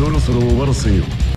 そろそろ終わらせよう。